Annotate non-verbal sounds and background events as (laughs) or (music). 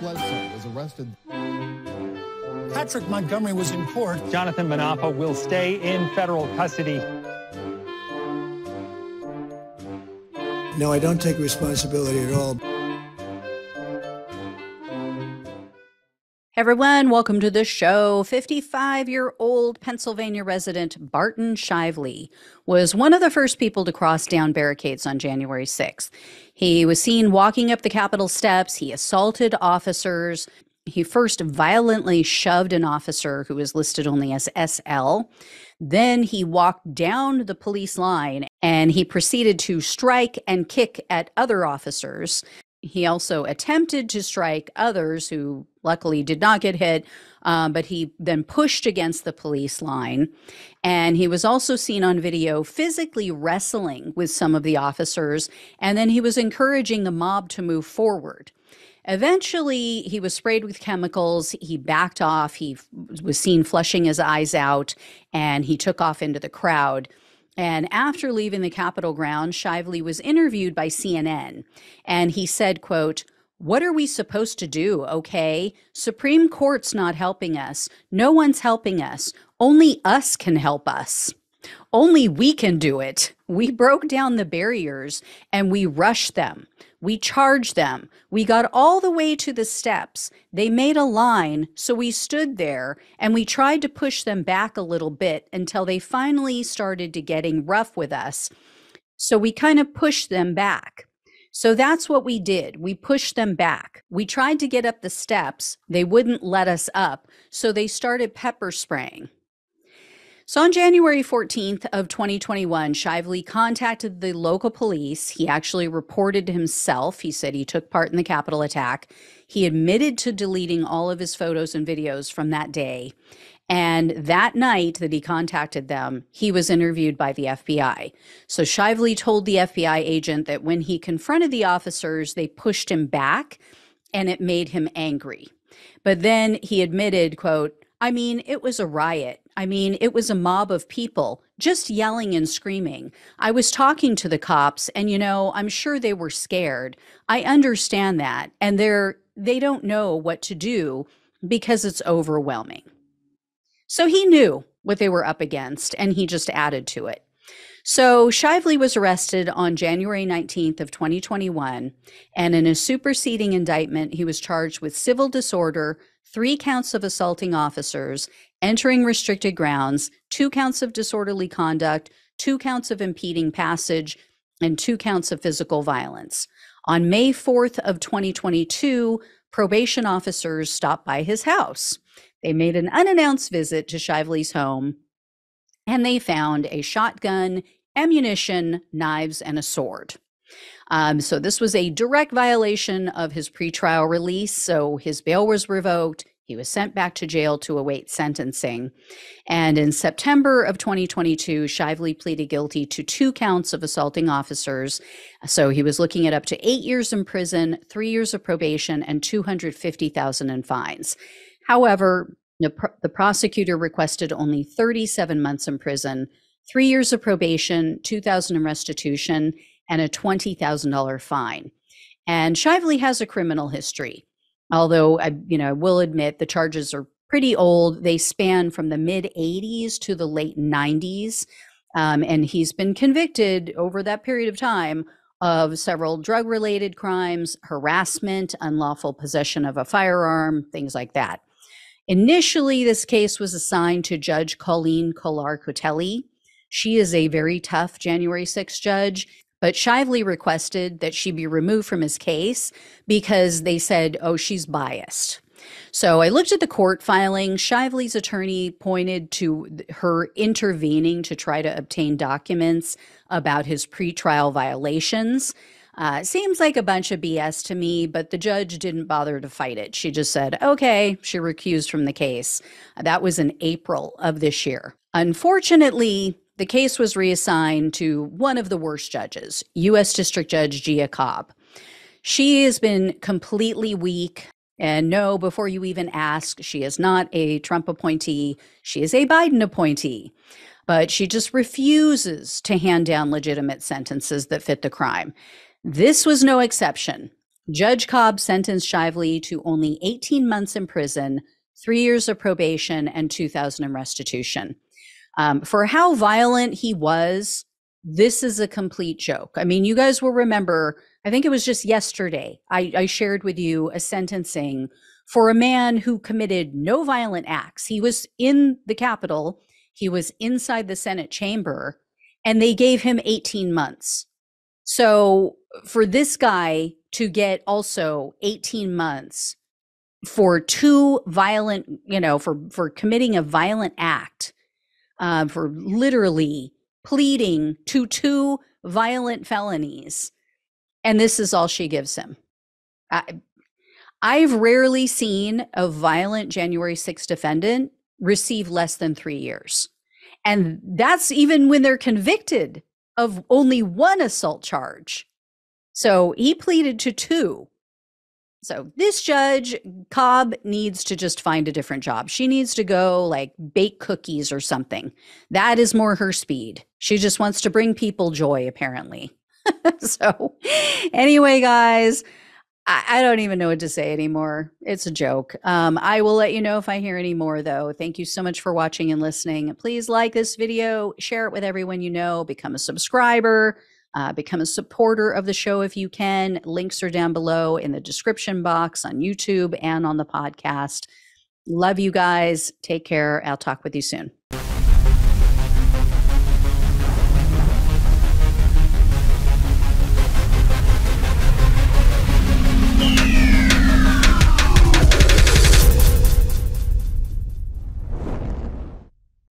Bledsoe was arrested. Patrick Montgomery was in court. Jonathan Munafo will stay in federal custody. No, I don't take responsibility at all. Everyone, welcome to the show. 55 year old Pennsylvania resident Barton Shively was one of the first people to cross down barricades on January 6th. He was seen walking up the Capitol steps. He assaulted officers. He first violently shoved an officer who was listed only as SL. Then he walked down the police line and he proceeded to strike and kick at other officers. He also attempted to strike others who luckily did not get hit, um, but he then pushed against the police line. And he was also seen on video physically wrestling with some of the officers. And then he was encouraging the mob to move forward. Eventually, he was sprayed with chemicals. He backed off. He was seen flushing his eyes out and he took off into the crowd. And after leaving the Capitol grounds, Shively was interviewed by CNN and he said, quote, what are we supposed to do? Okay. Supreme Court's not helping us. No one's helping us. Only us can help us. Only we can do it. We broke down the barriers and we rushed them. We charged them. We got all the way to the steps. They made a line, so we stood there and we tried to push them back a little bit until they finally started to getting rough with us. So we kind of pushed them back. So that's what we did. We pushed them back. We tried to get up the steps. They wouldn't let us up. So they started pepper spraying. So on January 14th of 2021, Shively contacted the local police. He actually reported himself. He said he took part in the Capitol attack. He admitted to deleting all of his photos and videos from that day. And that night that he contacted them, he was interviewed by the FBI. So Shively told the FBI agent that when he confronted the officers, they pushed him back and it made him angry. But then he admitted, quote, I mean, it was a riot. I mean, it was a mob of people just yelling and screaming. I was talking to the cops and you know, I'm sure they were scared. I understand that and they're they don't know what to do because it's overwhelming. So he knew what they were up against and he just added to it. So Shively was arrested on January 19th of 2021 and in a superseding indictment he was charged with civil disorder, three counts of assaulting officers, entering restricted grounds, two counts of disorderly conduct, two counts of impeding passage, and two counts of physical violence. On May 4th of 2022, probation officers stopped by his house. They made an unannounced visit to Shively's home and they found a shotgun, ammunition, knives, and a sword. Um, so this was a direct violation of his pretrial release. So his bail was revoked. He was sent back to jail to await sentencing. And in September of 2022, Shively pleaded guilty to two counts of assaulting officers. So he was looking at up to eight years in prison, three years of probation, and 250,000 in fines. However, the, pr- the prosecutor requested only 37 months in prison, three years of probation, 2,000 in restitution, and a $20,000 fine. And Shively has a criminal history, although I, you know, I will admit the charges are pretty old. They span from the mid 80s to the late 90s. Um, and he's been convicted over that period of time of several drug related crimes, harassment, unlawful possession of a firearm, things like that. Initially, this case was assigned to Judge Colleen Kollar-Kotelly. She is a very tough January 6th judge, but Shively requested that she be removed from his case because they said, oh, she's biased. So I looked at the court filing. Shively's attorney pointed to her intervening to try to obtain documents about his pretrial violations. Uh, seems like a bunch of BS to me, but the judge didn't bother to fight it. She just said, okay, she recused from the case. That was in April of this year. Unfortunately, the case was reassigned to one of the worst judges, U.S. District Judge Jia Cobb. She has been completely weak. And no, before you even ask, she is not a Trump appointee. She is a Biden appointee. But she just refuses to hand down legitimate sentences that fit the crime. This was no exception. Judge Cobb sentenced Shively to only 18 months in prison, three years of probation, and 2000 in restitution. Um, for how violent he was, this is a complete joke. I mean, you guys will remember, I think it was just yesterday, I, I shared with you a sentencing for a man who committed no violent acts. He was in the Capitol, he was inside the Senate chamber, and they gave him 18 months. So for this guy to get also 18 months for two violent, you know, for for committing a violent act, uh, for literally pleading to two violent felonies, and this is all she gives him. I, I've rarely seen a violent January 6th defendant receive less than three years. And that's even when they're convicted of only one assault charge. So he pleaded to two. So this judge, Cobb, needs to just find a different job. She needs to go like bake cookies or something. That is more her speed. She just wants to bring people joy, apparently. (laughs) so, anyway, guys, I, I, don't even know what to say anymore. It's a joke. Um, I will let you know if I hear any more, though. Thank you so much for watching and listening. Please like this video, share it with everyone you know, become a subscriber. Uh, become a supporter of the show if you can. Links are down below in the description box on YouTube and on the podcast. Love you guys. Take care. I'll talk with you soon.